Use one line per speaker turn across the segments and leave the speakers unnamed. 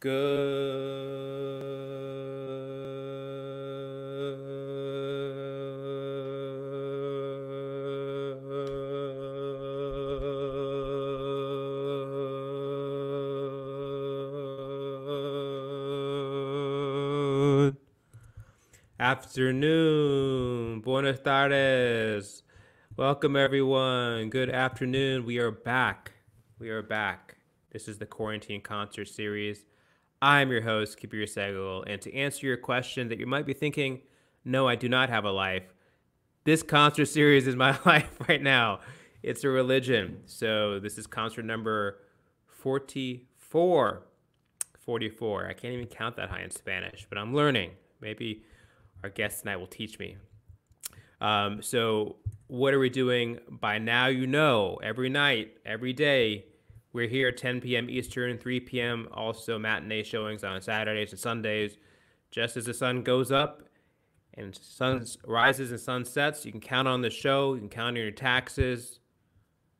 Good afternoon. Buenos tardes. Welcome, everyone. Good afternoon. We are back. We are back. This is the Quarantine Concert Series. I'm your host, Kabir Sehgal. And to answer your question that you might be thinking, no, I do not have a life. This concert series is my life right now. It's a religion. So this is concert number 44. 44. I can't even count that high in Spanish, but I'm learning. Maybe our guest tonight will teach me. Um, so, what are we doing? By now, you know, every night, every day, we're here at 10 p.m. Eastern, 3 p.m. Also, matinee showings on Saturdays and Sundays. Just as the sun goes up and sun rises and sun sets, you can count on the show. You can count on your taxes.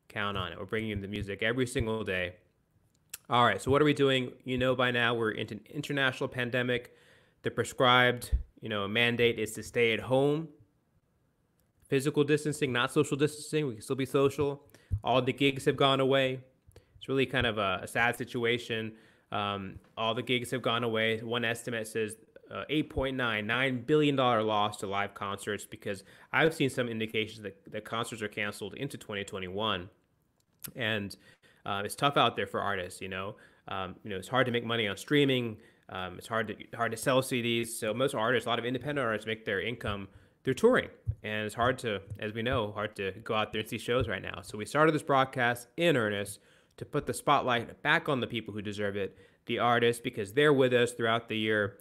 Count on it. We're bringing you the music every single day. All right, so what are we doing? You know by now we're in an international pandemic. The prescribed, you know, mandate is to stay at home. Physical distancing, not social distancing. We can still be social. All the gigs have gone away. It's really kind of a, a sad situation. Um, all the gigs have gone away. One estimate says uh, 8.9, $9 billion loss to live concerts because I've seen some indications that, that concerts are canceled into 2021. And uh, it's tough out there for artists. You know, um, you know, it's hard to make money on streaming. Um, it's hard to hard to sell CDs. So most artists, a lot of independent artists, make their income through touring, and it's hard to, as we know, hard to go out there and see shows right now. So we started this broadcast in earnest to put the spotlight back on the people who deserve it, the artists, because they're with us throughout the year.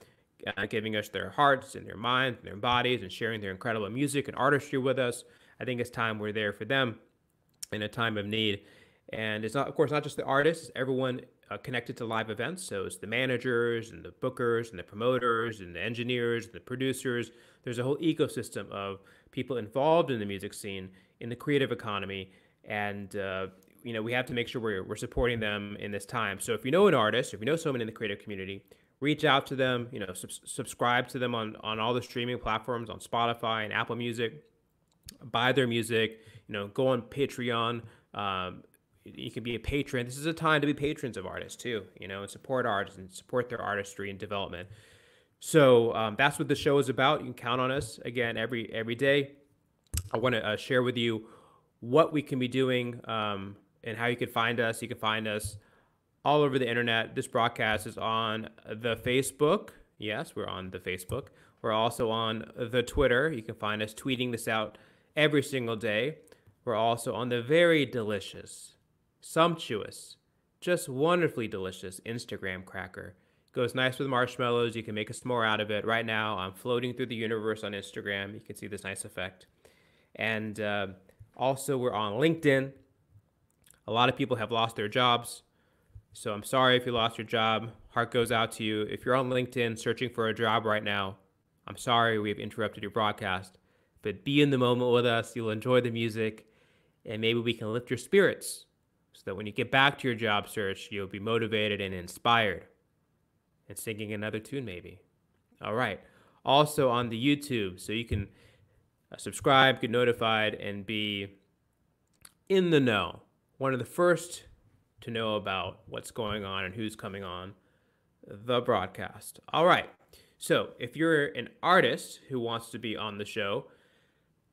Uh, giving us their hearts and their minds and their bodies and sharing their incredible music and artistry with us. I think it's time we're there for them in a time of need. And it's not, of course, not just the artists, it's everyone uh, connected to live events. So it's the managers and the bookers and the promoters and the engineers and the producers. There's a whole ecosystem of people involved in the music scene, in the creative economy. And, uh, you know, we have to make sure we're, we're supporting them in this time. So if you know an artist, if you know someone in the creative community, reach out to them, you know, sub- subscribe to them on, on all the streaming platforms, on Spotify and Apple Music, buy their music, you know, go on Patreon, um, you can be a patron. This is a time to be patrons of artists too, you know, and support artists and support their artistry and development. So um, that's what the show is about. You can count on us again every every day. I want to uh, share with you what we can be doing um, and how you can find us. You can find us all over the internet. This broadcast is on the Facebook. Yes, we're on the Facebook. We're also on the Twitter. You can find us tweeting this out every single day. We're also on the very delicious sumptuous, just wonderfully delicious Instagram cracker. Goes nice with marshmallows. You can make a s'more out of it. Right now, I'm floating through the universe on Instagram. You can see this nice effect. And uh, also, we're on LinkedIn. A lot of people have lost their jobs. So I'm sorry if you lost your job. Heart goes out to you. If you're on LinkedIn searching for a job right now, I'm sorry we have interrupted your broadcast. But be in the moment with us. You'll enjoy the music, and maybe we can lift your spirits so that when you get back to your job search, you'll be motivated and inspired and singing another tune, maybe. All right. Also on the YouTube, so you can uh, subscribe, get notified, and be in the know. One of the first to know about what's going on and who's coming on the broadcast. All right. So if you're an artist who wants to be on the show,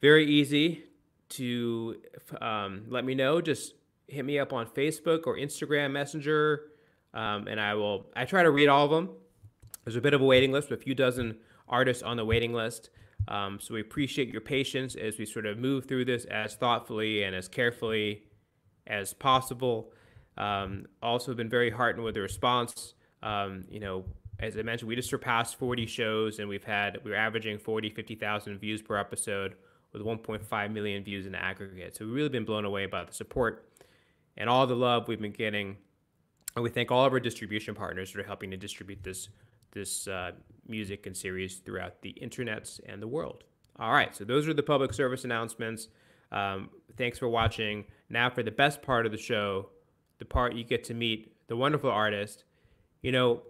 very easy to um, let me know. Just hit me up on Facebook or Instagram Messenger, um, and I will. I try to read all of them. There's a bit of a waiting list, a few dozen artists on the waiting list. Um, so we appreciate your patience as we sort of move through this as thoughtfully and as carefully as possible. Um, also, been very heartened with the response. Um, you know, as I mentioned, we just surpassed 40 shows, and we've had we're averaging 40, 50,000 views per episode with 1.5 million views in aggregate. So we've really been blown away by the support and all the love we've been getting. And we thank all of our distribution partners for helping to distribute this this uh, music and series throughout the internets and the world. All right, so those are the public service announcements. Um, thanks for watching. Now for the best part of the show, the part you get to meet the wonderful artist. You know,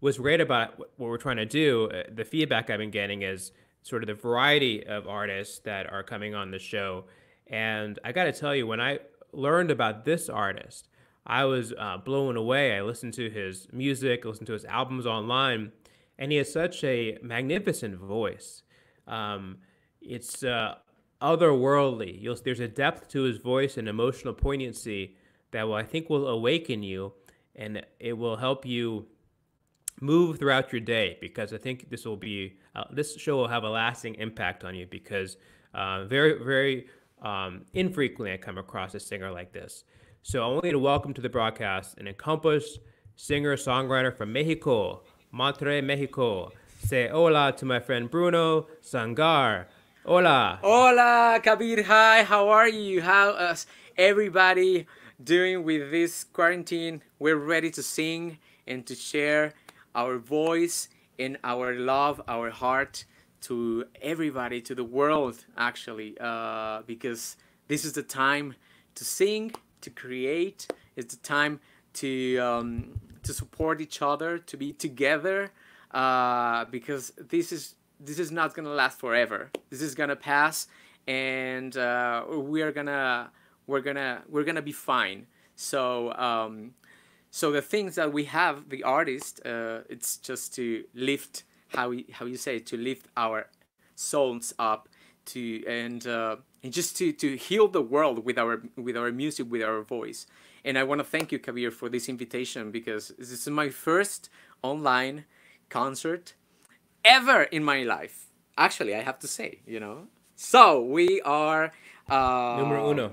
what's great about what we're trying to do, uh, the feedback I've been getting is sort of the variety of artists that are coming on the show. And I got to tell you, when I learned about this artist, I was uh, blown away. I listened to his music, listened to his albums online, and he has such a magnificent voice. Um, it's uh, otherworldly. You'll, there's a depth to his voice and emotional poignancy that will, I think, will awaken you, and it will help you move throughout your day. Because I think this will be uh, this show will have a lasting impact on you. Because uh, very, very um, infrequently I come across a singer like this. So I want you to welcome to the broadcast an accomplished singer songwriter from Mexico, Monterrey, Mexico. Say hola to my friend Bruno Sangar. Hola.
Hola, Kabir. Hi, how are you? How is everybody doing with this quarantine? We're ready to sing and to share our voice and our love, our heart to everybody, to the world, actually, uh, because this is the time to sing, to create. It's the time to um, to support each other, to be together, uh, because this is this is not gonna last forever. This is gonna pass, and uh, we are gonna we're gonna we're gonna be fine. So um, so the things that we have, the artist, uh, it's just to lift how we, how you say it, to lift our souls up to and uh, and just to to heal the world with our with our music with our voice. And I want to thank you, Kabir, for this invitation because this is my first online concert ever in my life. Actually, I have to say, you know. So we are uh,
numero uno.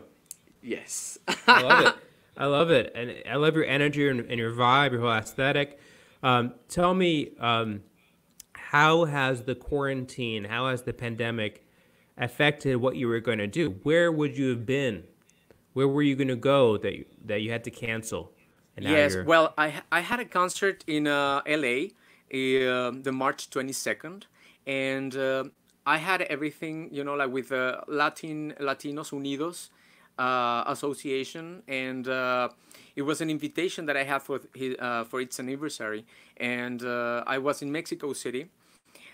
Yes.
I love it. I love it, and I love your energy and, and your vibe, your whole aesthetic. Um, tell me, um, how has the quarantine, how has the pandemic affected what you were going to do? Where would you have been? Where were you going to go that you, that you had to cancel?
yes, well, I I had a concert in uh, L.A. Uh, the March twenty second, and uh, I had everything, you know, like with uh, Latin Latinos Unidos uh, Association, and uh, it was an invitation that I had for his, uh, for its anniversary, and I was in Mexico City.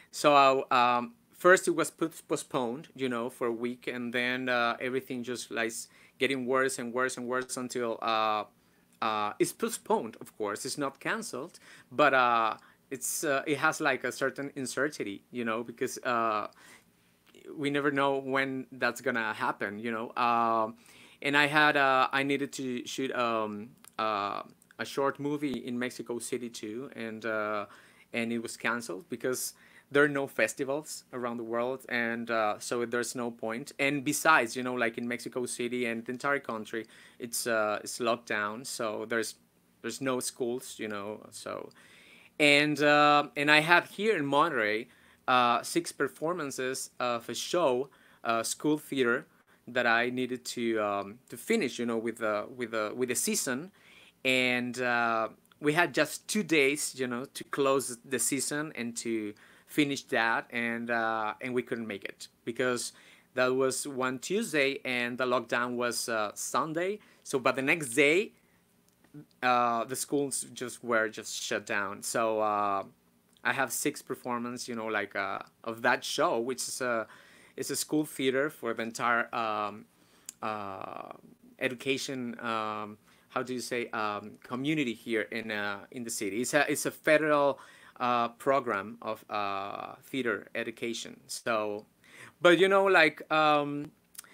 So um, first it was postponed, you know, for a week, and then everything just like getting worse and worse and worse until uh, it's postponed. Of course, it's not canceled, but it's it has like a certain uncertainty, you know, because we never know when that's gonna happen you know um, and i had uh, i needed to shoot um, uh, a short movie in mexico city too and uh, and it was canceled because there are no festivals around the world and uh, so there's no point. and besides you know like in mexico city and the entire country it's uh, it's locked down so there's there's no schools you know so and uh, and i have here in Monterrey uh, six performances of a show, uh, school theater, that I needed to um, to finish, you know, with the with the with the season, and uh, we had just two days, you know, to close the season and to finish that, and uh, and we couldn't make it because that was one Tuesday and the lockdown was uh, Sunday. So, but the next day, uh, the schools just were just shut down. So uh, I have six performance, you know, like uh, of that show, which is a it's a school theater for the entire um, uh, education. Um, how do you say um, community here in uh, in the city? It's a it's a federal uh, program of uh, theater education. So, but you know, like um,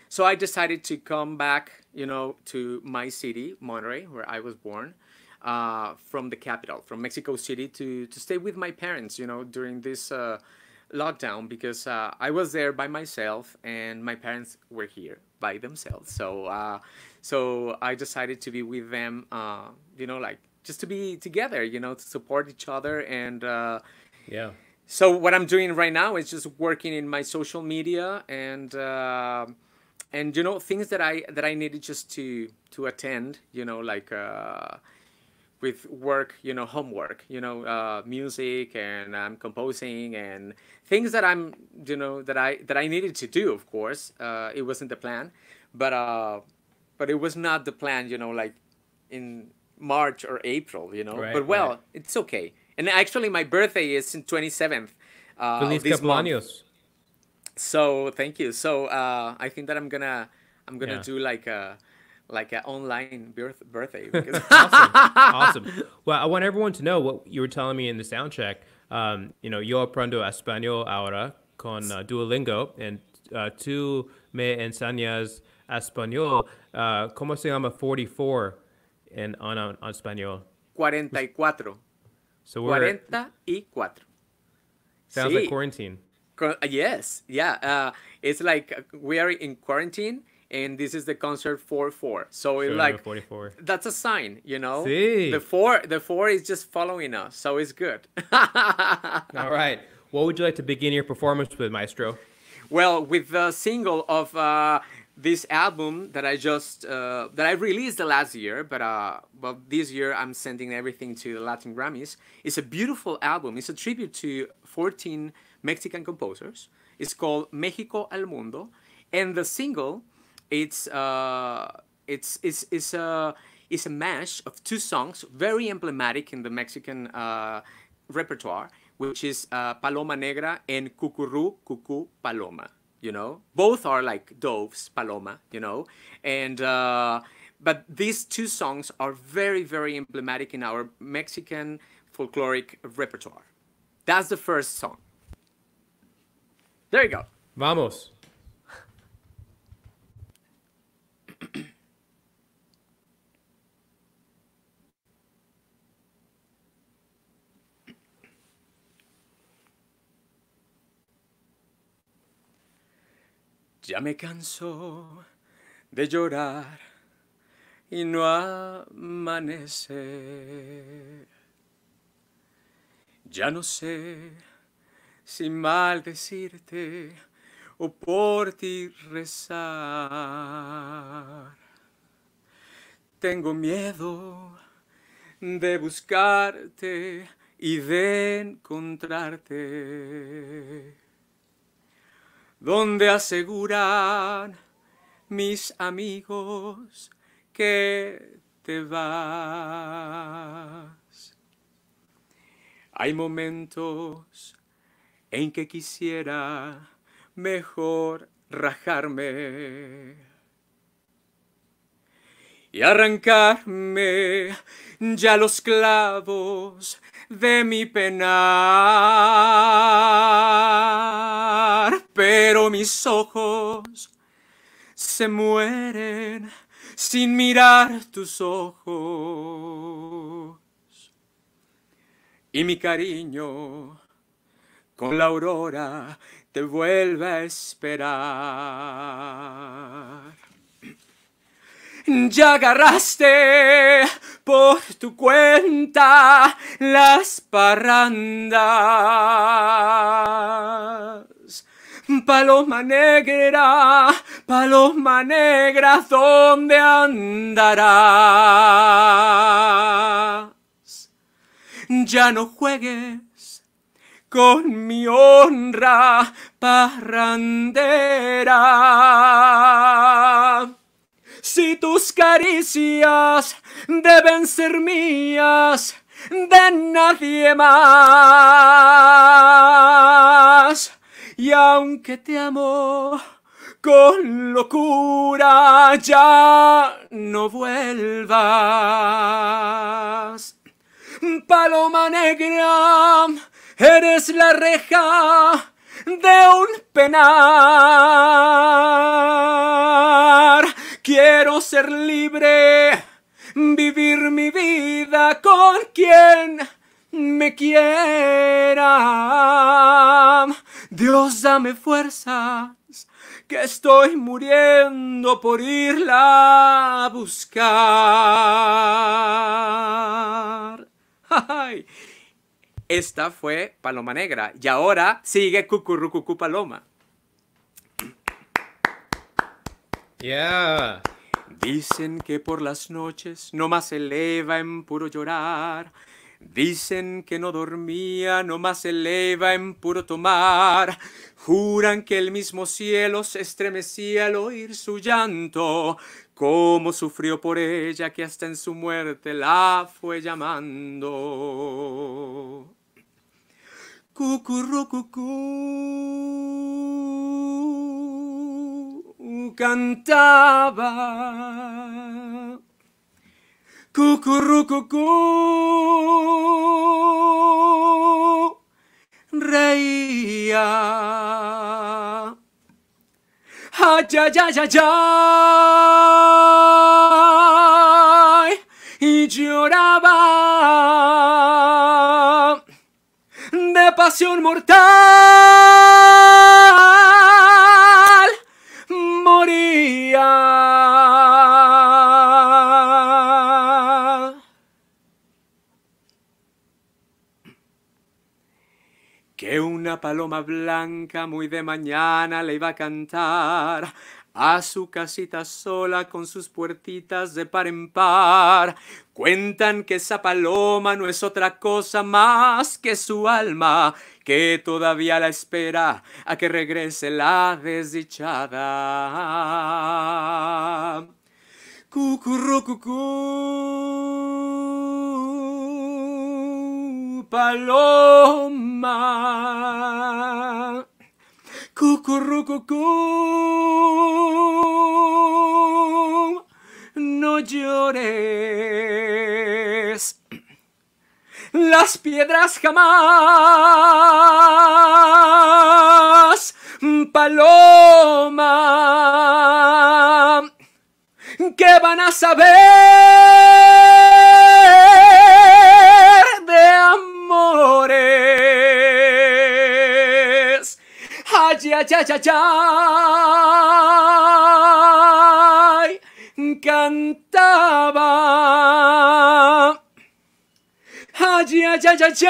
so, I decided to come back, you know, to my city, Monterrey, where I was born uh, from the capital, from Mexico City, to to stay with my parents. You know, during this uh, lockdown because uh, I was there by myself and my parents were here by themselves. So uh, so I decided to be with them. Uh, you know, like just to be together. You know, to support each other and uh,
yeah.
So what I'm doing right now is just working in my social media and and you know things that I that I needed just to to attend. You know, like uh, with work, you know, homework, you know, uh, music and I'm composing and things that I'm, you know, that I that I needed to do. Of course, uh, it wasn't the plan, but uh, but it was not the plan, you know, like in March or April, you know. Right, but well, right. it's okay. And actually, my birthday is in 27th. Uh,
Feliz
this month. So thank you. So uh, I think that I'm gonna I'm gonna
Yeah.
do like a like an online birth birthday. Because
awesome. Well, I want everyone to know what you were telling me in the sound check. Um, you know, yo aprendo español ahora con uh, Duolingo, and uh, tú me enseñas español. Uh, ¿Cómo se llama 44 in, on, on, on español?
44.
So we're,
44.
sounds
Sí.
like quarantine.
Uh, yes, yeah. Uh, it's like uh, we are in quarantine, and this is the concert four four. So it's
So
like
44.
that's a sign, you know.
Sí.
The four, the four is just following us, so it's good.
All right. What would you like to begin your performance with, Maestro?
well, with the single of uh, this album that I just uh, that I released the last year, but uh, well, this year I'm sending everything to the Latin Grammys. It's a beautiful album. It's a tribute to 14 Mexican composers. It's called Mexico al Mundo, and the single, it's uh, it's it's it's a it's a mash of two songs very emblematic in the Mexican uh, repertoire, which is uh, Paloma Negra and Cucurú Cucú Paloma. You know, both are like doves, Paloma. You know, and uh, but these two songs are very very emblematic in our Mexican folkloric repertoire. That's the first song. There you go.
Vamos.
Ya me canso de llorar y no amanece. Ya no sé si maldecirte o por ti rezar. Tengo miedo de buscarte y de encontrarte donde aseguran mis amigos que te vas. Hay momentos en que quisiera mejor rajarme y arrancarme ya los clavos de mi penar. Pero mis ojos se mueren sin mirar tus ojos. Y mi cariño con la aurora te vuelve a esperar. Ya agarraste por tu cuenta las parrandas. Paloma negra, paloma negra, ¿dónde andarás? Ya no juegues con mi honra parrandera. Si tus caricias deben ser mías, de nadie más. Y aunque te amo con locura, ya no vuelvas. Paloma negra, eres la reja de un penar. Quiero ser libre, vivir mi vida con quien me quiera. Dios, dame fuerzas, que estoy muriendo por irla a buscar. Ay. Esta fue Paloma Negra y ahora sigue Cucurrucucú Paloma.
Yeah.
Dicen que por las noches no más se eleva en puro llorar Dicen que no dormía, nomás se eleva en puro tomar. Juran que el mismo cielo se estremecía al oír su llanto. Cómo sufrió por ella que hasta en su muerte la fue llamando. Cucurrucucú cantaba. Cucurrucucú reía. Ay, ay, ay, ay, ay, y lloraba pasión mortal. Moría. que una paloma blanca muy de mañana le iba a cantar a su casita sola con sus puertitas de par en par. Cuentan que esa paloma no es otra cosa más que su alma, que todavía la espera a que regrese la desdichada. Cucurrucucú, paloma. Cucurrucucú, no llores. Las piedras jamás, paloma que van a saber de amores. Ay, ay, ay, ay, ay. Ay, ay, ay, ay,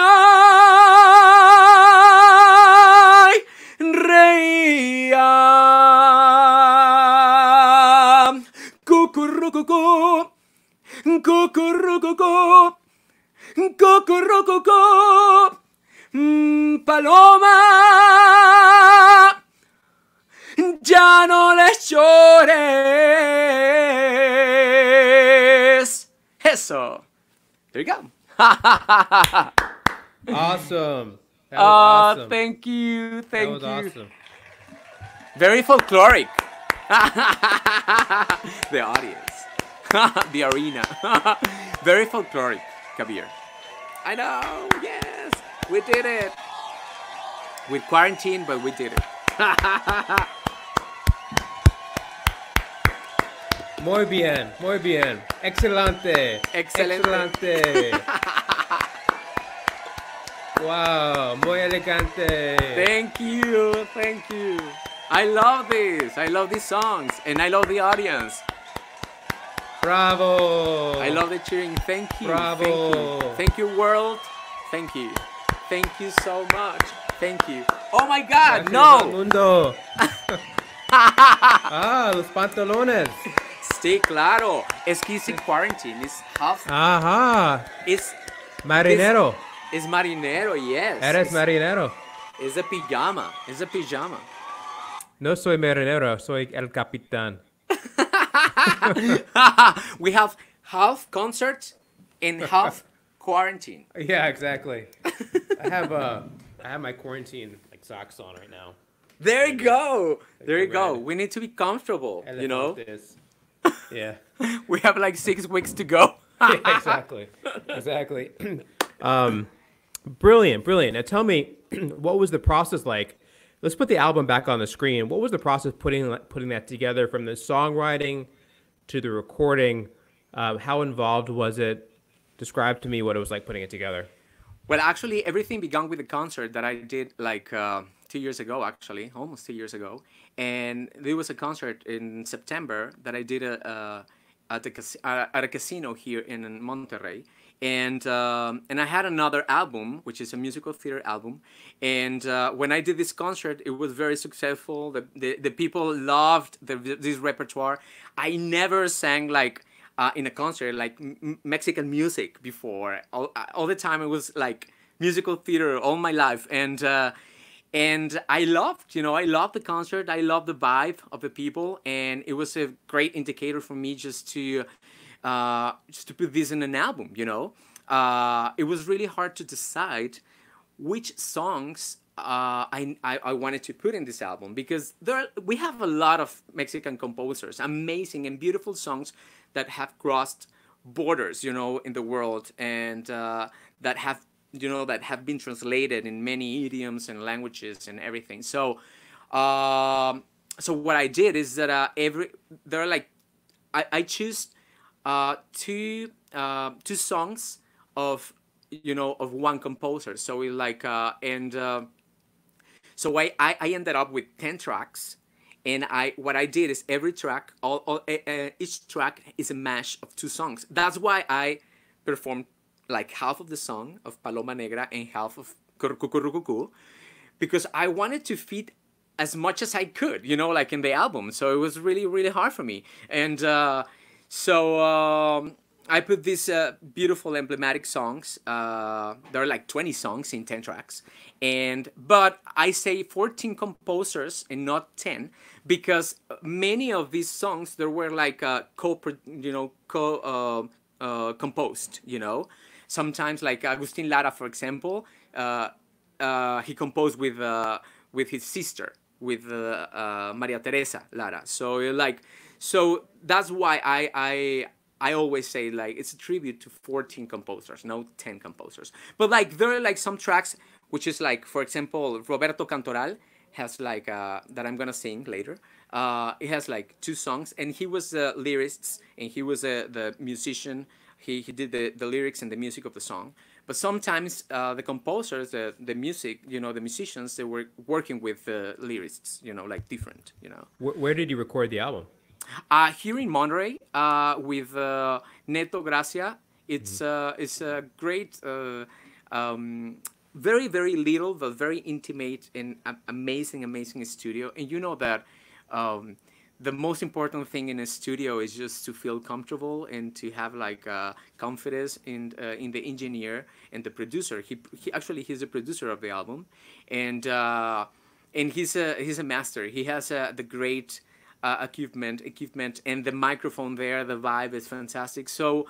ay, reía. Cucurrucucú, cucurrucucú, cucurrucucú, mm, paloma, ya no les llores. Eso. There you go.
Awesome. That
Oh,
awesome.
thank you,
that
thank
was
you.
awesome.
Very folkloric. the audience, the arena. Very folkloric, Kabir. I know, yes, we did it. With quarantine, but we did it.
Muy bien, muy bien. Excelente.
Excelente.
Excelente. wow, muy elegante.
Thank you, thank you. I love this. I love these songs, and I love the audience.
Bravo.
I love the cheering. Thank you.
Bravo.
Thank you. Thank you, world. Thank you. Thank you so much. Thank you. Oh my God,
Gracias
no.
mundo. ah, los pantalones.
Sí, claro. Es que it's in quarantine. It's half.
Ajá.
It's
Marinero.
it's marinero. Yes.
Eres
it's,
marinero.
It's a pijama. It's a pijama.
No soy marinero, soy el capitán.
we have half concert and half quarantine.
Yeah, exactly. I have uh, I have my quarantine like socks on right now.
There you go. There you
the
go.
red.
We need to be comfortable. You know,
Elefantes. Yeah.
we have like six weeks to go.
Yeah, exactly. Exactly. um, brilliant, brilliant. Now tell me, what was the process like? Let's put the album back on the screen. What was the process putting putting that together from the songwriting to the recording? Uh, how involved was it? Describe to me what it was like putting it together.
Well, actually, everything began with a concert that I did like uh, two years ago, actually, almost two years ago. And there was a concert in September that I did a, uh, at, the cas- uh, at a casino here in Monterrey. And, um, and I had another album, which is a musical theater album. And uh, when I did this concert, it was very successful. The, the, the people loved the, this repertoire. I never sang like uh, in a concert like Mexican music before. All, all the time it was like musical theater all my life, and uh, and I loved, you know, I loved the concert. I loved the vibe of the people, and it was a great indicator for me just to uh, just to put this in an album. You know, uh, it was really hard to decide which songs uh, I, I, I wanted to put in this album because there we have a lot of Mexican composers, amazing and beautiful songs that have crossed borders, you know, in the world and uh, that have you know that have been translated in many idioms and languages and everything. So, um, so what I did is that uh, every there are like I I choose uh, two uh, two songs of you know of one composer. So we like uh, and uh, so I, I I ended up with ten tracks and I what I did is every track, all, all uh, each track is a mash of two songs. That's why I performed like half of the song of Paloma Negra and half of Cucurucucu, because I wanted to fit as much as I could, you know, like in the album. So it was really really hard for me, and uh, so. Um, I put these uh, beautiful emblematic songs. Uh, there are like 20 songs in 10 tracks, and but I say 14 composers and not 10 because many of these songs there were like uh, co you know co uh, uh, composed. You know, sometimes like Agustin Lara, for example, uh, he composed with with his sister with Maria Teresa Lara. So like so that's why I I I always say like it's a tribute to 14 composers, no 10 composers. But like there are like some tracks which is like for example Roberto Cantoral has like uh, that I'm gonna sing later. Uh, it has like two songs, and he was a lyricist and he was a, the musician. He, he did the, the lyrics and the music of the song. But sometimes uh, the composers, the, the music, you know, the musicians, they were working with the lyrics, you know, like different, you know.
Where, where did you record the album?
Uh, here in Monterrey uh, with uh, Neto Gracia. It's mm-hmm. it's a great, uh, um, very very little but very intimate and amazing amazing studio. And you know that. Um, the most important thing in a studio is just to feel comfortable and to have like uh, confidence in uh, in the engineer and the producer. He, he actually he's the producer of the album, and uh, and he's a he's a master. He has the great uh, equipment, equipment, and the microphone there. The vibe is fantastic. So.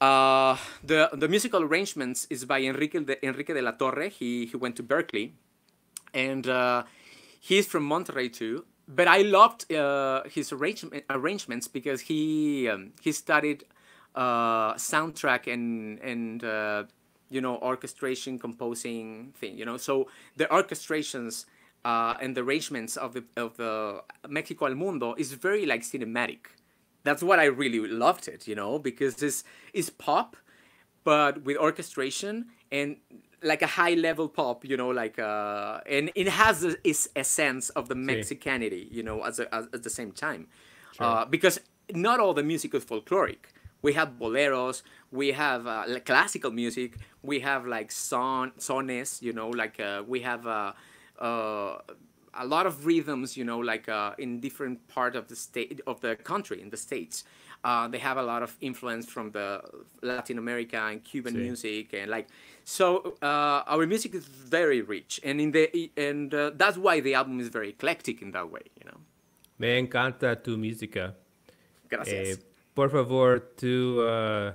Uh, the the musical arrangements is by Enrique de, Enrique de la Torre. He he went to Berklee, and uh, he's from Monterrey too. But I loved uh, his arrangement, arrangements because he um, he studied uh, soundtrack and and uh, you know orchestration, composing thing. You know, so the orchestrations uh, and the arrangements of the of the Mexico al Mundo is very like cinematic. That's what I really loved it, you know, because it's it's pop, but with orchestration and like a high level pop, you know, like uh, and it has a, is a sense of the Mexicanity, you know, as a, as, at the same time, sure. uh, because not all the music is folkloric. We have boleros, we have uh, like classical music, we have like son sones, you know, like uh, we have uh, uh, a lot of rhythms, you know, like uh, in different part of the state of the country, in the states. Uh, they have a lot of influence from the Latin America and Cuban sí. music, and like so. Uh, our music is very rich, and in the and uh, that's why the album is very eclectic in that way, you know.
Me encanta tu música.
Gracias.
Eh, por favor, tú uh,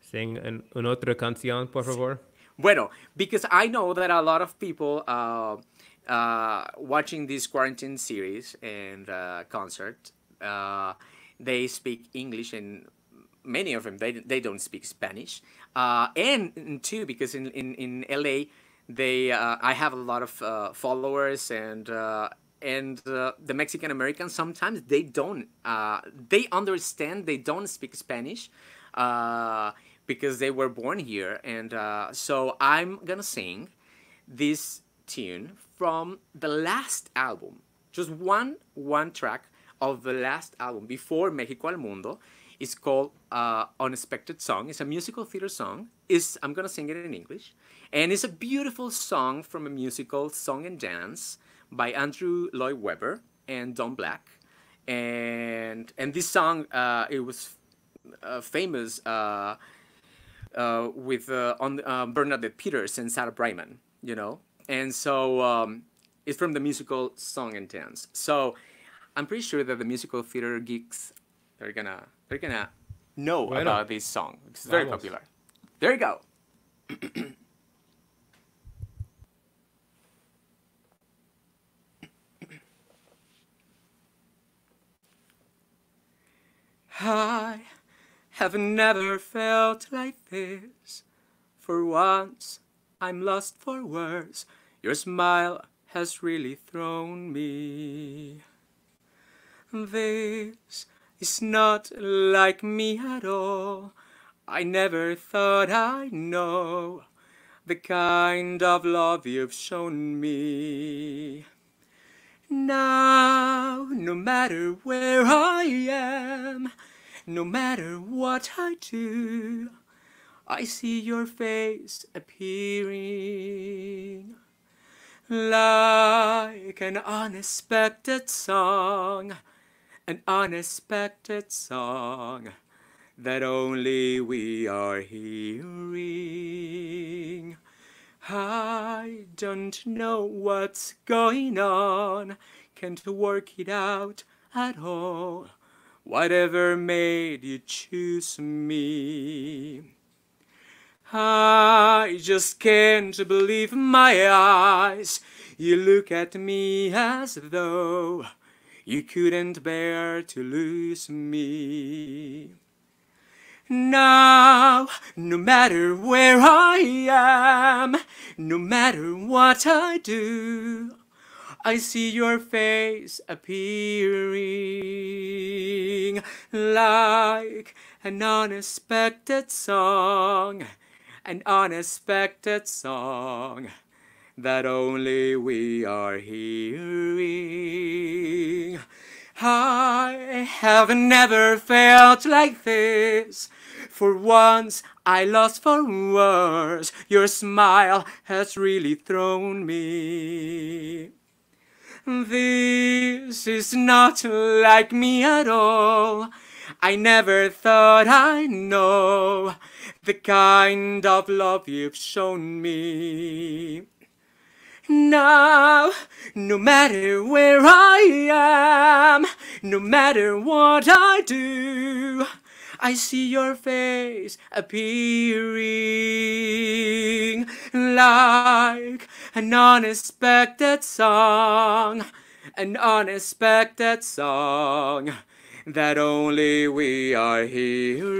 sing an, una otra canción, por favor.
Bueno, because I know that a lot of people uh, uh, watching this quarantine series and uh, concert, uh, they speak English and many of them they, they don't speak Spanish. Uh, and, and two because in, in, in LA they uh, I have a lot of uh, followers and and the Mexican Americans sometimes they don't they understand they don't speak Spanish because they were born here and so I'm gonna sing this tune from the last album, just one one track of the last album before Mexico al Mundo. It's called uh, "Unexpected Song." It's a musical theater song. Is I'm gonna sing it in English, and it's a beautiful song from a musical "Song and Dance" by Andrew Lloyd Webber and Don Black, and and this song uh, it was uh, famous uh, uh, with uh, on Bernadette Peters and Sarah Brightman, you know, and so um, it's from the musical Song and Dance. So I'm pretty sure that the musical theater geeks they're gonna they're gonna know
Bueno.
about this song. It's very
Vamos.
popular. There you go. I have never felt like this. For once, I'm lost for words. Your smile has really thrown me. This is not like me at all. I never thought I'd know the kind of love you've shown me. Now, no matter where I am, no matter what I do, I see your face appearing like an unexpected song, an unexpected song that only we are hearing. I don't know what's going on, can't work it out at all. Whatever made you choose me? I just can't believe my eyes. You look at me as though you couldn't bear to lose me. Now, no matter where I am, no matter what I do, I see your face appearing like an unexpected song, an unexpected song that only we are hearing. I have never felt like this. For once I lost for words. Your smile has really thrown me. This is not like me at all. I never thought I'd know the kind of love you've shown me. Now, no matter where I am, no matter what I do, I see your face appearing like an unexpected song, an unexpected song that only we are hearing.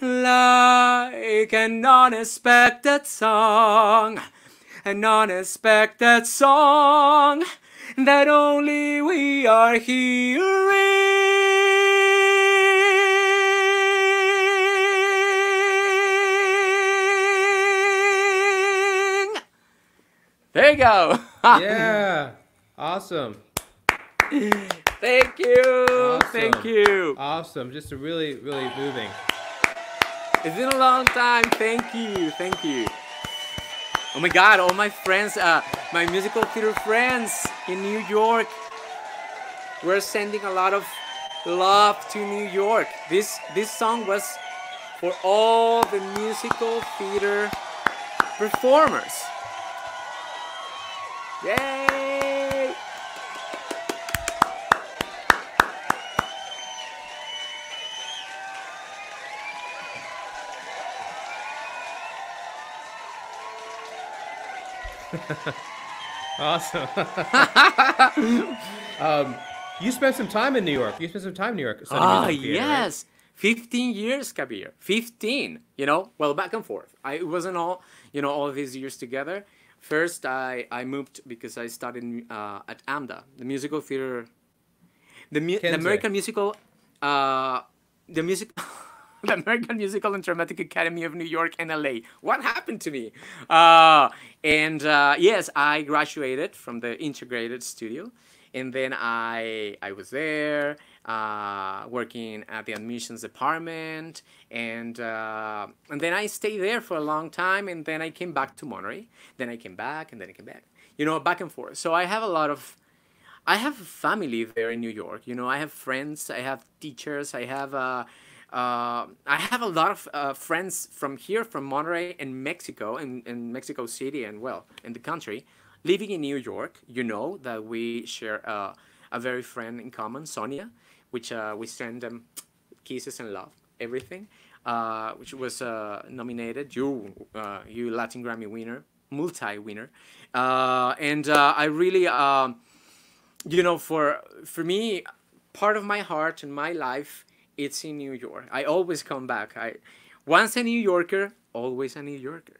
Like an unexpected song, an unexpected song that only we are hearing. There you go.
yeah. Awesome.
Thank you. Thank you.
Awesome. Just a really, really moving.
It's been a long time. Thank you. Thank you. Oh my God! All my friends, uh, my musical theater friends in New York, we're sending a lot of love to New York. This this song was for all the musical theater performers. Yay!
Awesome. um, you spent some time in New York. You spent some time in New York.
Ah,
theater, right?
yes. 15 years, Kabir. 15. You know, well, back and forth. I it wasn't all, you know, all of these years together. First, I, I moved because I studied uh, at AMDA, the musical theater, the, mu- the American musical, uh, the music, the American Musical and Dramatic Academy of New York and LA. What happened to me? Uh, and uh, yes, I graduated from the integrated studio, and then I I was there uh, working at the admissions department, and uh, and then I stayed there for a long time, and then I came back to Monterrey. Then I came back, and then I came back. You know, back and forth. So I have a lot of I have family there in New York. You know, I have friends, I have teachers, I have uh, uh, I have a lot of uh, friends from here, from Monterrey and Mexico, and, and Mexico City, and well, in the country, living in New York. You know that we share uh, a very friend in common, Sonia, which uh, we send them kisses and love, everything. Uh, which was uh, nominated, you, you Latin Grammy winner, multi winner, and I really, um, you know, for for me, part of my heart and my life, it's in New York. I always come back. I once a New Yorker, always a New Yorker,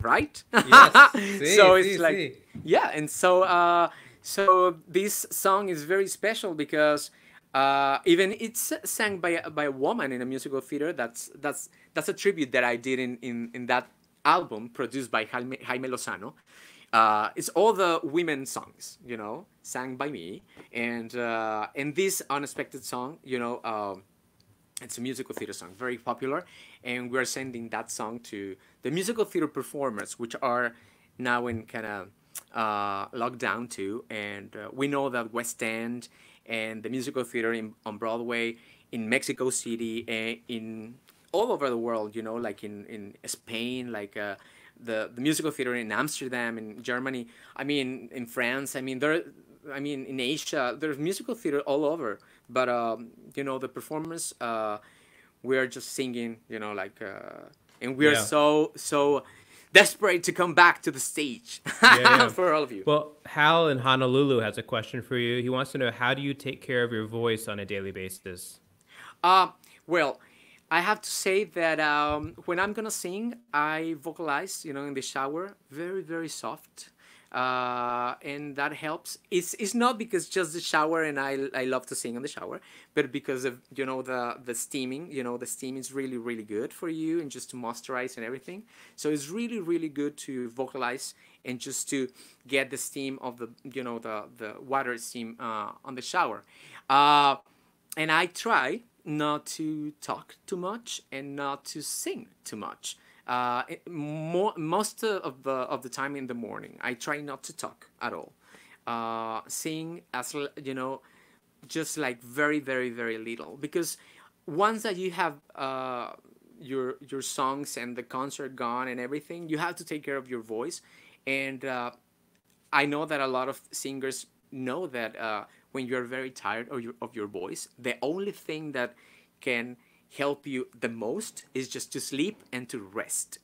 right?
Yes. See,
so it's
see,
like,
see.
yeah, and so uh, so this song is very special because uh, even it's sang by a- by a woman in a musical theater. That's that's that's a tribute that I did in in, in that album produced by Jaime, Jaime Lozano. Uh, it's all the women songs, you know, sang by me, and uh, and this unexpected song, you know. Um, it's a musical theater song, very popular, and we're sending that song to the musical theater performers, which are now in kind of uh, lockdown too. And uh, we know that West End and the musical theater in, on Broadway in Mexico City and in all over the world, you know, like in, in Spain, like uh, the, the musical theater in Amsterdam, in Germany, I mean, in France, I mean, there, I mean, in Asia, there's musical theater all over. But, um, you know, the performers, uh, we're just singing, you know, like, uh, and we're
Yeah.
so, so desperate to come back to the stage
yeah.
for all of you.
Well, Hal in Honolulu has a question for you. He wants to know how do you take care of your voice on a daily basis?
Uh, well, I have to say that um, when I'm gonna sing, I vocalize, you know, in the shower, very, very soft. Uh, and that helps. It's, it's not because just the shower and I, I love to sing in the shower, but because of, you know, the, the steaming, you know, the steam is really, really good for you and just to moisturize and everything. So it's really, really good to vocalize and just to get the steam of the, you know, the, the water steam uh, on the shower. Uh, and I try not to talk too much and not to sing too much. Uh, it- more, most of the of the time in the morning, I try not to talk at all. Uh, sing as you know, just like very very very little because once that you have uh, your your songs and the concert gone and everything, you have to take care of your voice, and uh, I know that a lot of singers know that uh, when you're very tired of your, of your voice, the only thing that can help you the most is just to sleep and to rest.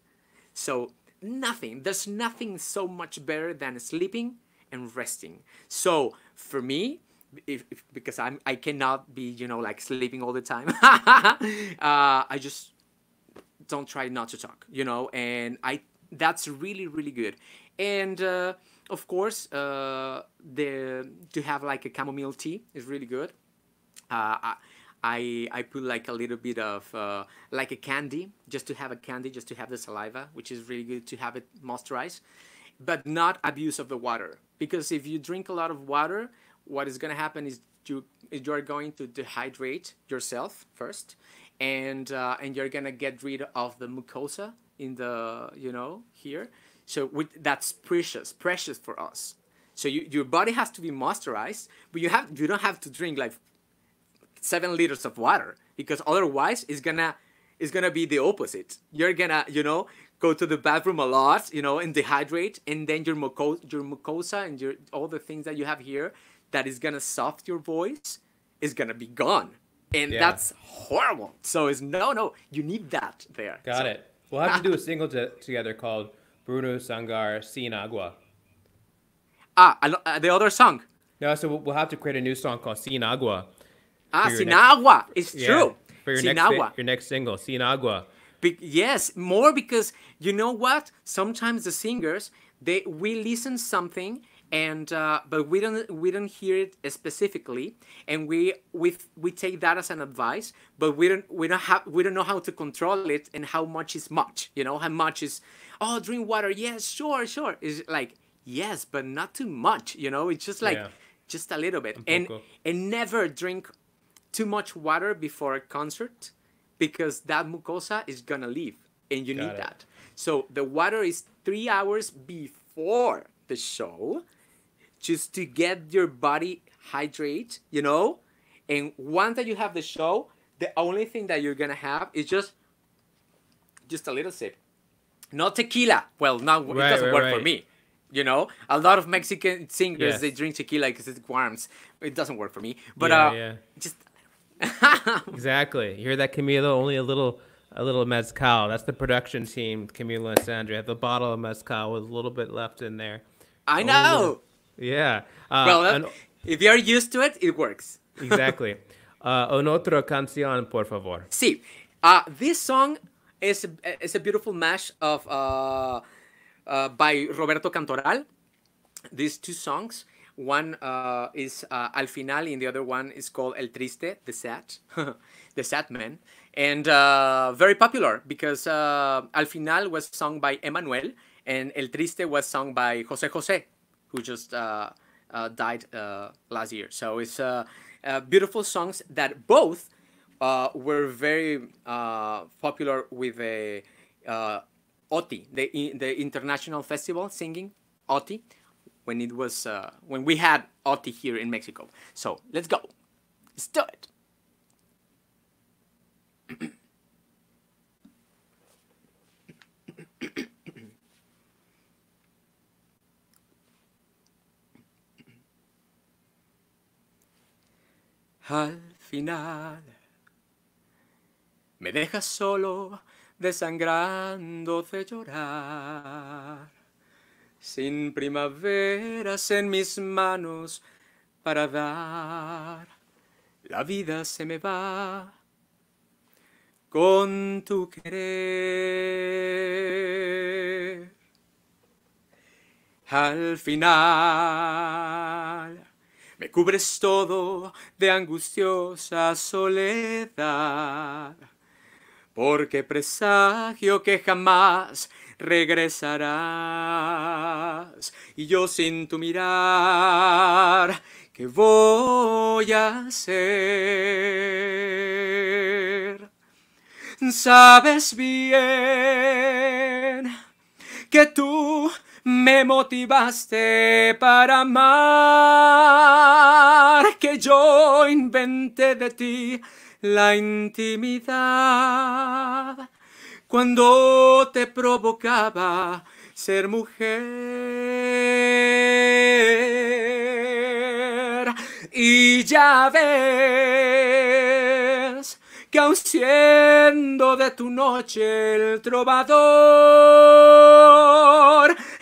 So nothing, there's nothing so much better than sleeping and resting. So for me, if, if because I'm I cannot be you know like sleeping all the time, uh, I just don't try not to talk you know and i that's really really good and uh, of course uh, the to have like a chamomile tea is really good uh, I, I I put like a little bit of uh, like a candy just to have a candy just to have the saliva which is really good to have it moisturized but not abuse of the water. Because if you drink a lot of water what is going to happen is you you're going to dehydrate yourself first and uh, and you're going to get rid of the mucosa in the you know here. So that's precious precious for us. So you, your body has to be moisturized but you have you don't have to drink like seven liters of water because otherwise it's gonna it's gonna be the opposite. You're gonna you know go to the bathroom a lot, you know, and dehydrate, and then your mucosa, your mucosa, and your all the things that you have here that is gonna soft your voice is gonna be gone, and
Yeah.
that's horrible. So it's no no you need that there.
Got
So-
it. We'll have to do a single to, together called Bruno Sangar Sin Agua.
Ah, I uh, the other song.
No, so we'll- we'll have to create a new song called Sin Agua.
Ah,
your next-
Sinagua. It's
Yeah,
true.
For your
Sinagua.
fi- your next single, Sin Agua.
Be- yes, more because you know what? Sometimes the singers they we listen something and uh, but we don't we don't hear it specifically and we we we take that as an advice but we don't we don't have we don't know how to control it and how much is much you know how much is oh drink water yes sure sure is like yes but not too much you know it's just like
Yeah.
just a little bit and and never drink too much water before a concert because that mucosa is gonna leave and you
Got
need
it.
that. So the water is three hours before the show just to get your body hydrate, you know. And once that you have the show, the only thing that you're gonna have is just just a little sip, not tequila. Well, now it doesn't
right,
work for me. You know, a lot of Mexican singers
Yes.
they drink tequila because it warms. It doesn't work for me. But
Yeah,
uh,
yeah.
just
Exactly. You hear that, Camilo? Only a little, a little mezcal. That's the production team, Camilo and Sandra. Have a bottle of mezcal with a little bit left in there.
I know.
Yeah. Uh,
well,
an-
if you're used to it, it works.
exactly. Uh, un otro canción, por favor.
See, uh, this song is a, is a beautiful mash of uh, uh, by Roberto Cantoral. These two songs, one uh, is uh, Al Final, and the other one is called El Triste, the sad, the sad man, and uh, very popular because uh, Al Final was sung by Emmanuel, and El Triste was sung by Jose Jose, who just uh, uh, died last year. So it's beautiful songs that both were very popular with the OTI, the the international festival singing OTI, when it was uh, when we had OTI here in Mexico. So let's go, let's do it. Al final me dejas solo desangrando de llorar, sin primaveras en mis manos para dar. La vida se me va con tu querer. Al final me cubres todo de angustiosa soledad, porque presagio que jamás regresarás. Y yo sin tu mirar, ¿qué voy a hacer? Sabes bien que tú me motivaste para amar, que yo inventé de ti la intimidad cuando te provocaba ser mujer. Y ya ves que aun siendo de tu noche el trovador,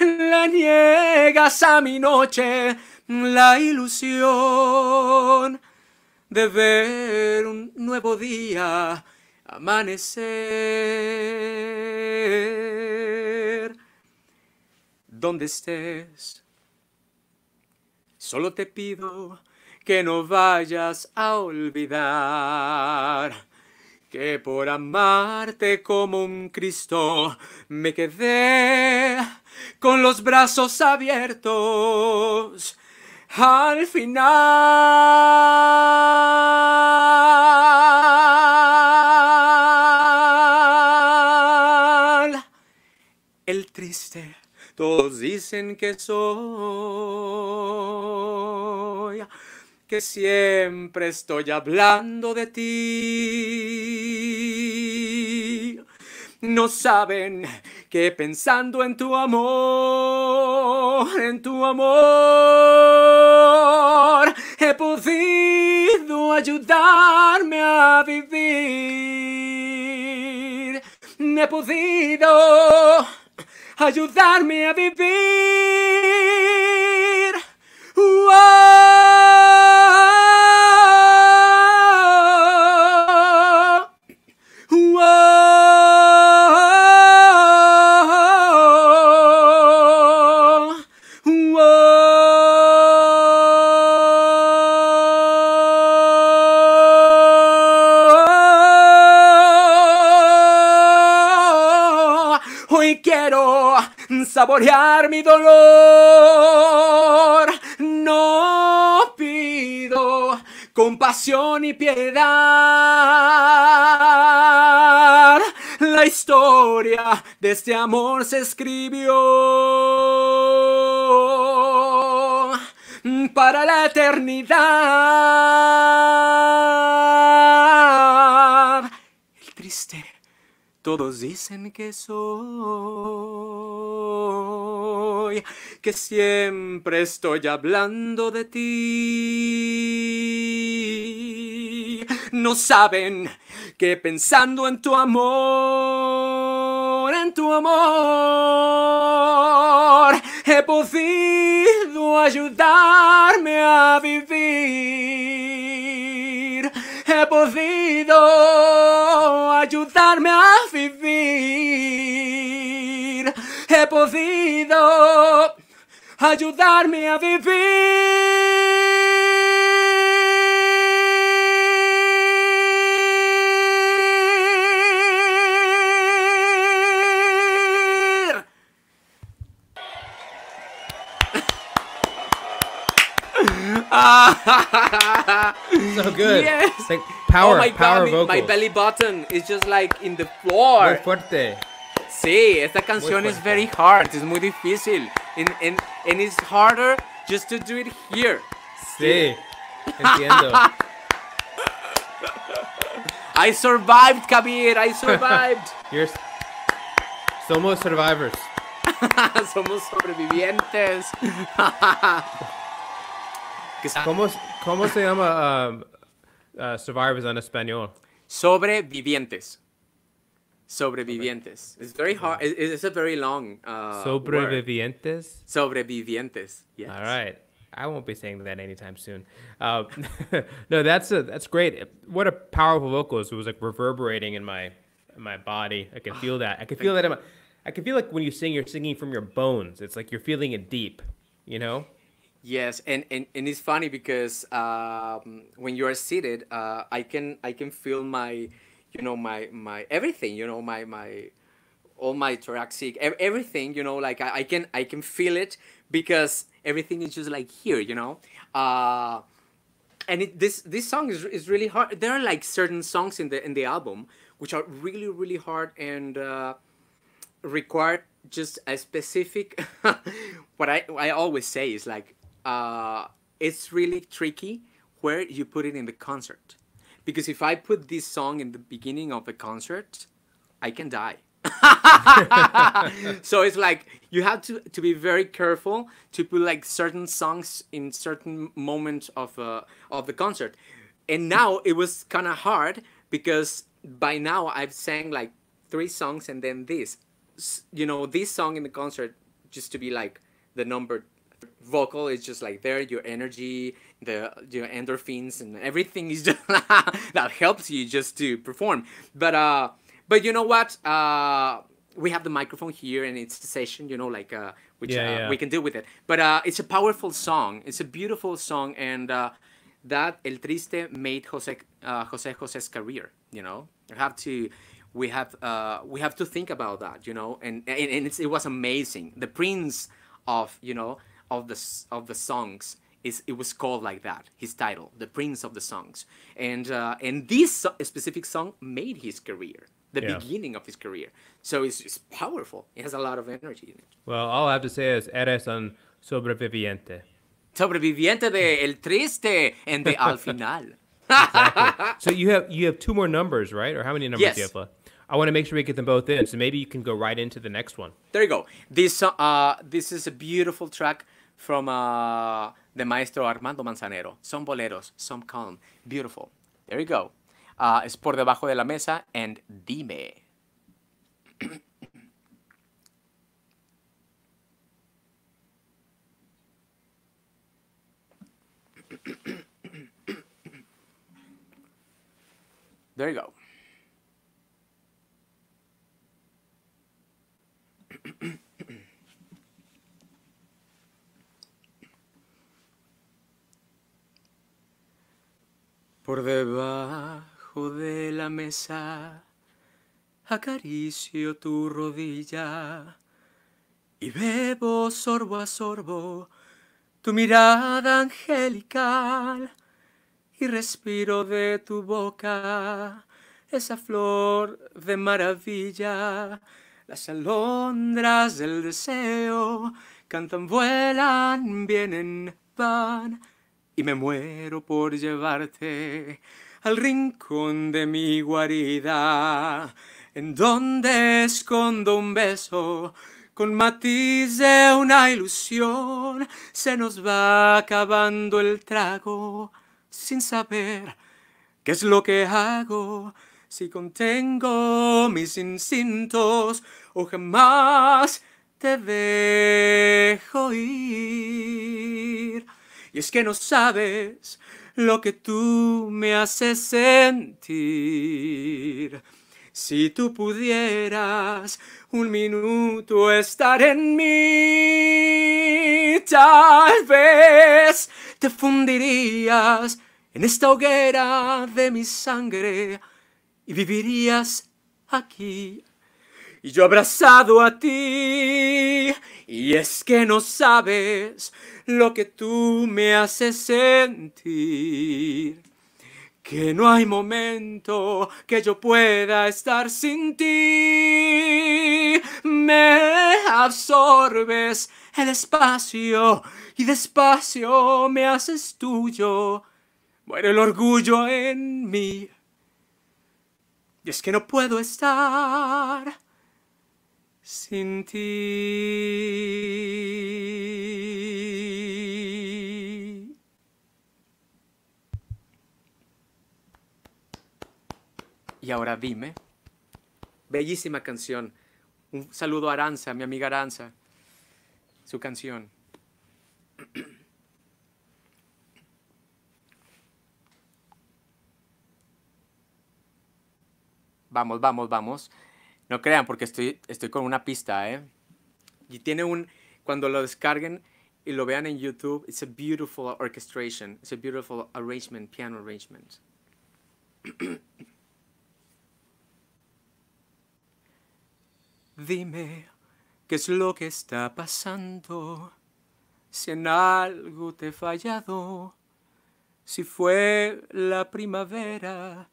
le niegas a mi noche la ilusión de ver un nuevo día amanecer. Donde estés, solo te pido que no vayas a olvidar que por amarte como un Cristo me quedé con los brazos abiertos al final. Todos dicen que soy, que siempre estoy hablando de ti. No saben que pensando en tu amor, en tu amor, he podido ayudarme a vivir. He podido ayudarme a vivir. Uah. Saborear mi dolor. No pido compasión y piedad. La historia de este amor se escribió. para la eternidad. El triste, todos dicen que soy, que siempre estoy hablando de ti. No saben que pensando en tu amor, en tu amor, he podido ayudarme a vivir. He podido ayudarme a He podido ayudarme a vivir.
So good.
Yes.
It's like power,
oh my
power
God,
vocals.
my belly button is just like in the floor.
Muy fuerte.
Sí, esta canción es very hard, es muy difícil. And, and, and it's harder just to do it here.
Sí. Entiendo.
I survived, Kabir, I survived.
You're Somos survivors.
Somos sobrevivientes.
¿Cómo, cómo se llama um, uh, survivors en español?
Sobrevivientes. Sobrevivientes. It's very hard. it- It's a very long uh, word.
Sobrevivientes.
Sobrevivientes. Yes.
All right. I won't be saying that anytime soon. Uh, no, that's a, that's great. What a powerful vocals. It was like reverberating in my in my body. I can feel that. I can feel that. In my, I can feel like when you sing, you're singing from your bones. It's like you're feeling it deep. You know.
Yes, and, and, and it's funny because um, when you are seated, uh, I can I can feel my, you know my my everything, you know my my, all my thoracic, everything, you know, like I, I can I can feel it because everything is just like here, you know. Uh, and it, this this song is, is really hard. There are like certain songs in the in the album which are really really hard and. Uh, require just a specific what I I always say is like uh it's really tricky where you put it in the concert. Because if I put this song in the beginning of a concert, I can die. so it's like you have to, to be very careful to put like certain songs in certain moments of uh, of the concert. And now it was kind of hard because by now I've sang like three songs and then this s- you know this song in the concert just to be like the number vocal is just like there your energy the your endorphins and everything is just that helps you just to perform but uh but you know what uh we have the microphone here and it's the session you know like uh which
Yeah,
uh,
yeah.
we can deal with it but uh it's a powerful song it's a beautiful song and uh that El Triste made Jose uh, Jose Jose's career. You know, you have to, we have uh, we have to think about that. You know, and and, and it's, it was amazing. The prince of you know of the of the songs is it was called like that. His title, the prince of the songs, and uh, and this so- specific song made his career. The
Yeah.
beginning of his career, so it's, it's powerful. It has a lot of energy in it.
Well, all I have to say is eres un sobreviviente.
Sobreviviente de El Triste and de Al Final.
So you have you have two more numbers, right? Or how many numbers do you have left? I want to make sure we get them both in. So maybe you can go right into the next one.
There you go. This uh this is a beautiful track from uh the maestro Armando Manzanero. Some boleros, some calm, beautiful. There you go. Uh, es por debajo de la mesa and dime. There you go. Acaricio tu rodilla y bebo sorbo a sorbo tu mirada angelical y respiro de tu boca esa flor de maravilla. Las alondras del deseo cantan, vuelan, vienen van y me muero por llevarte al rincón de mi guarida, en donde escondo un beso con matiz de una ilusión. Se nos va acabando el trago sin saber qué es lo que hago. Si contengo mis instintos o jamás te dejo ir. Y es que no sabes lo que tú me haces sentir. Si tú pudieras un minuto estar en mí, tal vez te fundirías en esta hoguera de mi sangre y vivirías aquí. Y yo abrazado a ti, y es que no sabes lo que tú me haces sentir. Que no hay momento que yo pueda estar sin ti. Me absorbes el espacio y despacio me haces tuyo. Muere el orgullo en mí. Y es que no puedo estar sin ti. Y ahora dime, bellísima canción. Un saludo a Aranza, mi amiga Aranza. Su canción. Vamos, vamos, vamos. No crean porque estoy, estoy con una pista, ¿eh? Y tiene un, cuando lo descarguen y lo vean en YouTube, it's a beautiful orchestration, it's a beautiful arrangement, piano arrangement. Dime, ¿qué es lo que está pasando? Si en algo te he fallado, si fue la primavera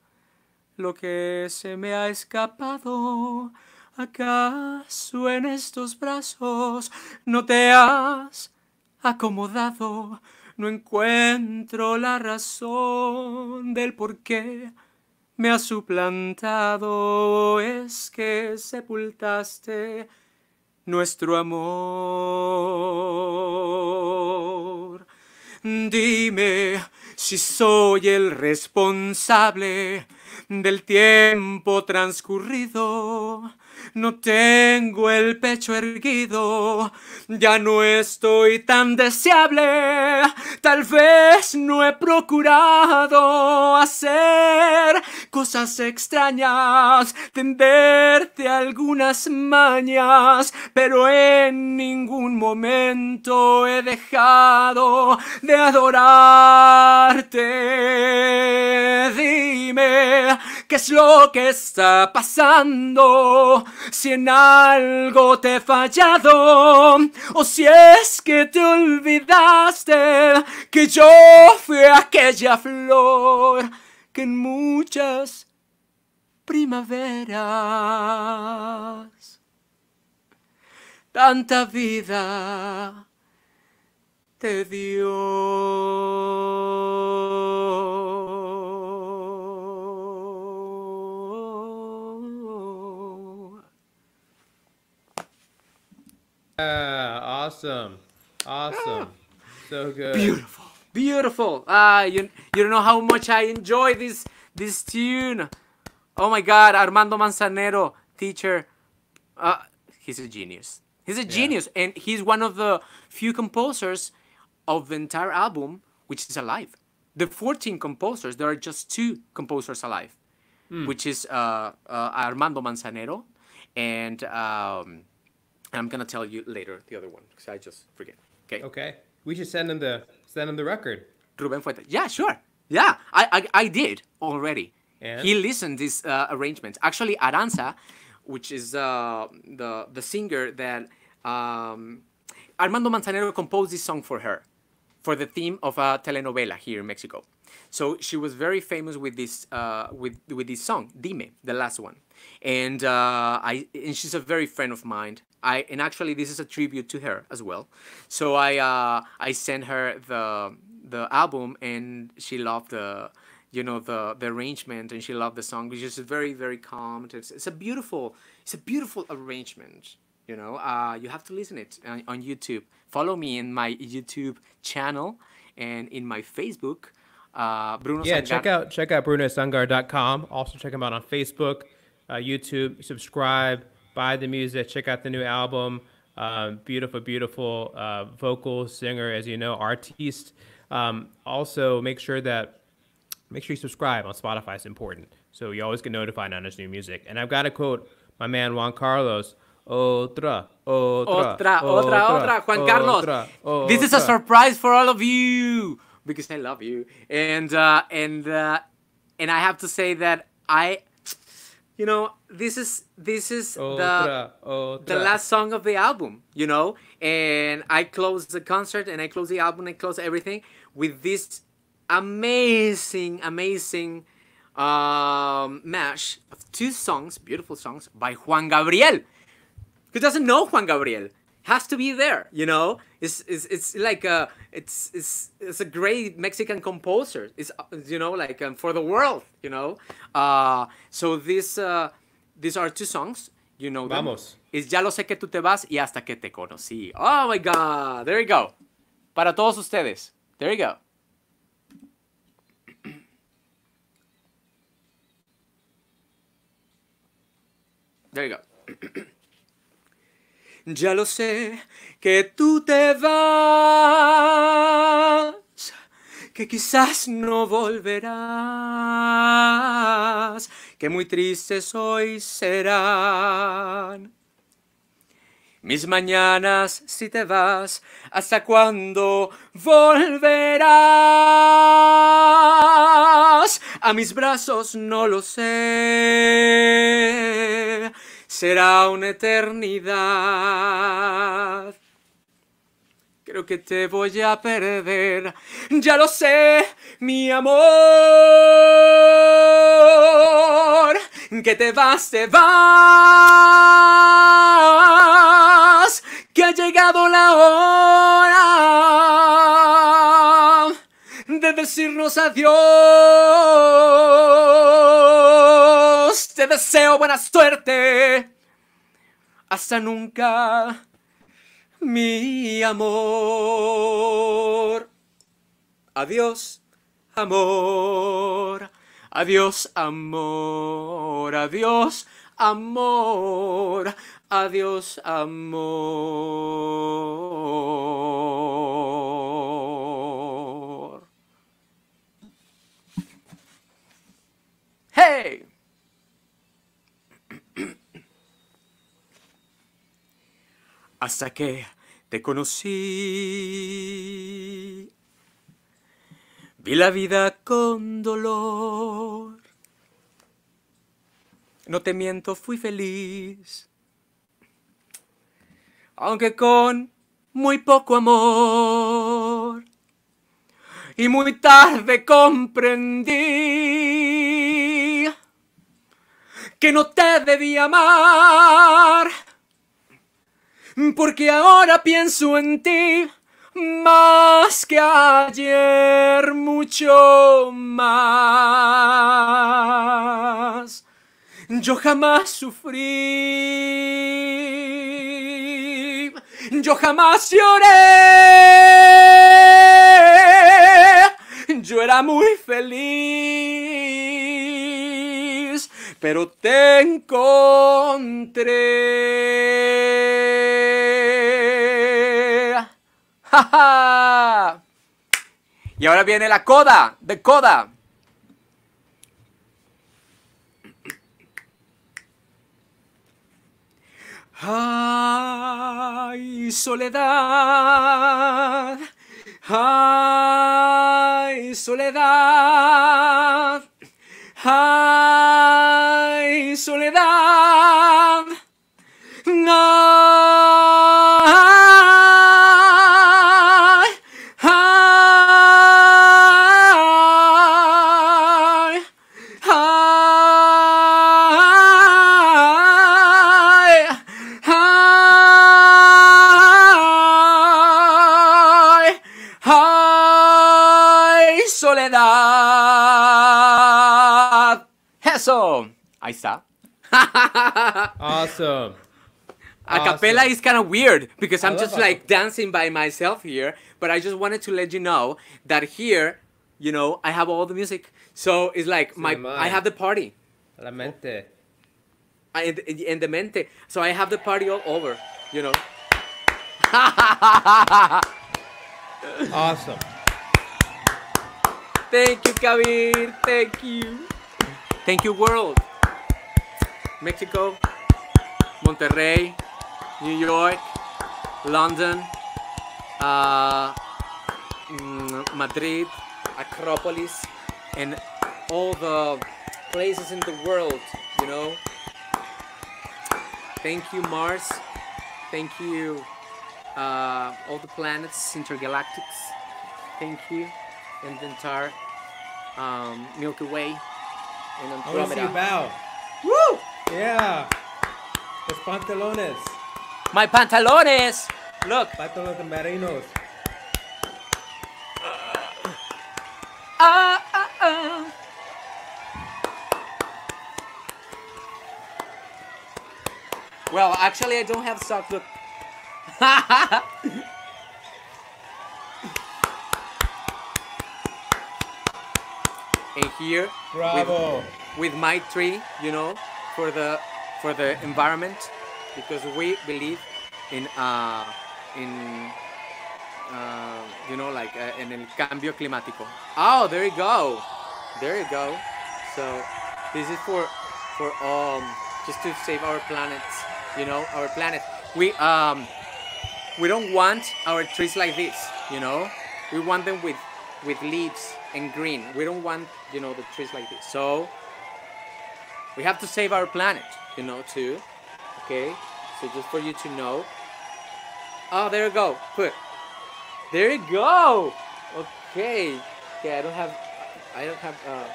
lo que se me ha escapado. ¿Acaso en estos brazos no te has acomodado? No encuentro la razón del por qué me has suplantado. Es que sepultaste nuestro amor. Dime si soy el responsable del tiempo transcurrido. No tengo el pecho erguido, ya no estoy tan deseable. Tal vez no he procurado hacer cosas extrañas, tenderte algunas mañas, pero en ningún momento he dejado de adorarte. Dime qué es lo que está pasando si en algo te he fallado o si es que te olvidaste que yo fui aquella flor que en muchas primaveras tanta vida te dio.
Ah, awesome. Awesome. So good.
Beautiful, beautiful. Ah, you, you don't know how much I enjoy this this tune. Oh my God, Armando Manzanero, teacher. Uh, he's a genius. He's a genius, and he's one of the few composers of the entire album which is alive. The 14 composers, there are just two composers alive, which is uh, uh, Armando Manzanero, and um, I'm gonna tell you later the other one because I just forget. Okay.
Okay. We should send him the send him the record.
Ruben Fuentes. Yeah, sure. Yeah, I I, I did already.
And?
He listened this uh, arrangements. Actually, Aranza, which is uh, the the singer that um, Armando Manzanero composed this song for her, for the theme of a telenovela here in Mexico. So she was very famous with this uh, with with this song, Dime, the last one, and uh, I and she's a very friend of mine. I and actually this is a tribute to her as well. So I uh, I sent her the the album and she loved the you know the the arrangement and she loved the song which is very very calm. It's, it's a beautiful it's a beautiful arrangement. You know, uh, you have to listen it on, on YouTube. Follow me in my YouTube channel and in my Facebook. Uh, Bruno
Yeah,
Sangar-
check out check out brunosangar.com. Also check him out on Facebook, uh, YouTube. Subscribe, buy the music, check out the new album. Um, beautiful, beautiful uh, vocal singer, as you know, artiste. Um, also, make sure that make sure you subscribe on Spotify. It's important, so you always get notified on his new music. And I've got to quote my man Juan Carlos. Otra, otra,
Otra, otra, otra, Juan Carlos.
otra,
This is a surprise for all of you. Because I love you, and uh, and uh, and I have to say that I, you know, this is this is the
Otra,
the last song of the album, you know, and I close the concert and I close the album and close everything with this amazing, amazing um, mash of two songs, beautiful songs by Juan Gabriel. Who doesn't know Juan Gabriel? Has to be there, you know. It's it's, it's like a it's it's it's a great Mexican composer. It's uh, you know like um, for the world, you know. Uh, so this uh, these are two songs, you know. them.
Vamos.
It's Ya lo sé que tú te vas y hasta que te conocí. Oh my God, there you go. Para todos ustedes, there you go. There you go. Ya lo sé que tú te vas, que quizás no volverás, que muy tristes hoy serán. Mis mañanas si te vas, ¿hasta cuándo volverás? A mis brazos no lo sé, será una eternidad. Creo que te voy a perder, ya lo sé, mi amor. Que te vas, te vas, que ha llegado la hora de decirnos adiós. Te deseo buena suerte. Hasta nunca mi amor. Adiós, amor. Adiós, amor. Adiós, amor. Adiós, amor. Hey! hasta que te conocí. Vi la vida con dolor. No te miento, fui feliz. Aunque con muy poco amor. Y muy tarde comprendí que no te debía amar. Porque ahora pienso en ti más que ayer, mucho más. Yo jamás sufrí, yo jamás lloré, yo era muy feliz, pero te encontré. ¡Ja, ja! Y ahora viene la coda, de coda. Ay, soledad. Ay, soledad. Ay, soledad. Ay, Está.
awesome.
A cappella
Awesome.
is kind of weird because I'm just like dancing by myself here. But I just wanted to let you know that here, you know, I have all the music. So it's like my I have the party.
La mente.
I, in, in the mente. So I have the party all over, you know.
Awesome.
Thank you, Kabir. Thank you. Thank you, world. Mexico, Monterrey, New York, London, uh, mm, Madrid, Acropolis, and all the places in the world, you know. Thank you, Mars. Thank you, uh, all the planets, intergalactics. Thank you, and the entire um, Milky Way and
I want to see you
Andromeda.
bow.
Woo!
Yeah. Los pantalones.
My pantalones! Look!
Pantalones marinos.
Ah, ah, ah. Well, actually, I don't have socks. Look. and here,
Bravo.
with my tree, you know, for the for the environment, because we believe in uh, in uh, you know like uh, in el cambio climático. Oh, there you go, there you go. So this is for for um just to save our planet, you know, our planet. We um we don't want our trees like this, you know. We want them with with leaves and green. We don't want you know the trees like this. So we have to save our planet, you know, too. Okay, so just for you to know. Oh, there you go. Put. There you go. Okay. Okay, I don't have. I don't have uh,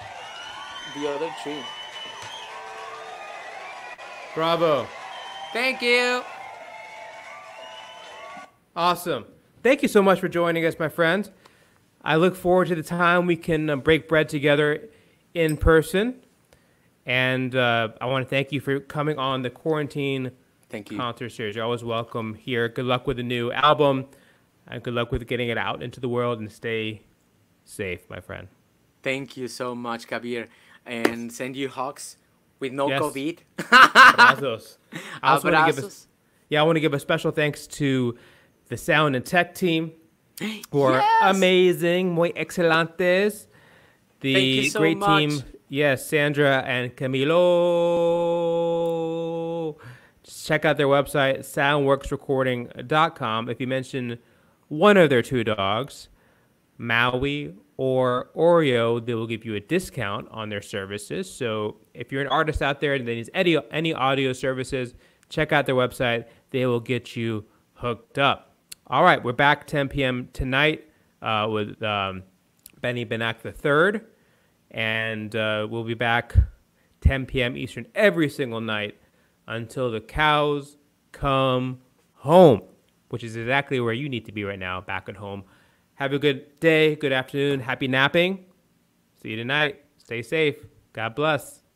the other tree.
Bravo.
Thank you.
Awesome. Thank you so much for joining us, my friends. I look forward to the time we can uh, break bread together in person. And uh, I want to thank you for coming on the quarantine
Thank you.
concert series. You're always welcome here. Good luck with the new album, and good luck with getting it out into the world. And stay safe, my friend.
Thank you so much, Kabir, and send you hugs with no
Yes.
COVID.
Abrazos. I also want to give a,
Abrazos.
yeah, I want to give a special thanks to the sound and tech team who are
Yes.
amazing, muy excelentes. The
so
great
much.
team, yes, Sandra and Camilo. Just check out their website, soundworksrecording.com. If you mention one of their two dogs, Maui or Oreo, they will give you a discount on their services. So if you're an artist out there that needs any, any audio services, check out their website. They will get you hooked up. All right, we're back 10 p.m. tonight uh, with um, Benny Benack III, and uh, we'll be back 10 p.m. Eastern every single night until the cows come home, which is exactly where you need to be right now, back at home. Have a good day, good afternoon, happy napping. See you tonight. Stay safe. God bless.